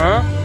Huh?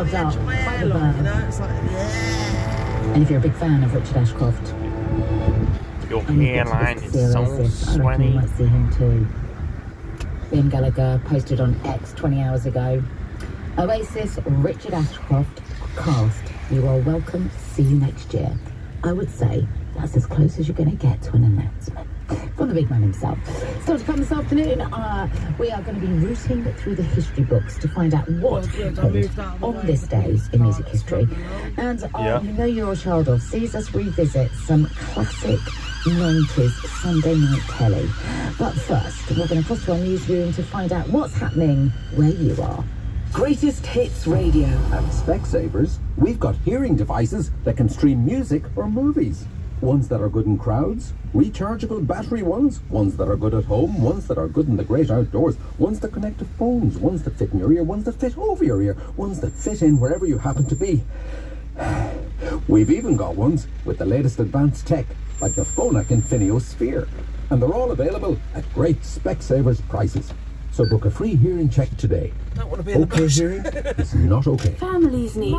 Served Up by the You know, it's like, yeah. And if you're a big fan of Richard Ashcroft, Your and you've hairline is so Oasis, I you might see him too. Ben Gallagher posted on X 20 hours ago. Oasis, Richard Ashcroft, cast. You are welcome. See you next year. I would say that's as close as you're going to get to an announcement from the big man himself. Still to come this afternoon, uh, we are going to be rooting through the history books to find out what good, happened moved out of the on this day in music history. And uh, Yeah. you know you're a child of sees us revisit some classic 90s Sunday night telly. But first, we're going to cross to our newsroom to find out what's happening where you are. Greatest Hits Radio. At Specsavers, we've got hearing devices that can stream music or movies. Ones that are good in crowds, rechargeable battery ones, ones that are good at home, ones that are good in the great outdoors, ones that connect to phones, ones that fit in your ear, ones that fit over your ear, ones that fit in wherever you happen to be. We've even got ones with the latest advanced tech, like the Phonak Infinio Sphere. And they're all available at great Specsavers prices. So book a free hearing check today. Don't want to be in the Okay bush. hearing is not okay. Families need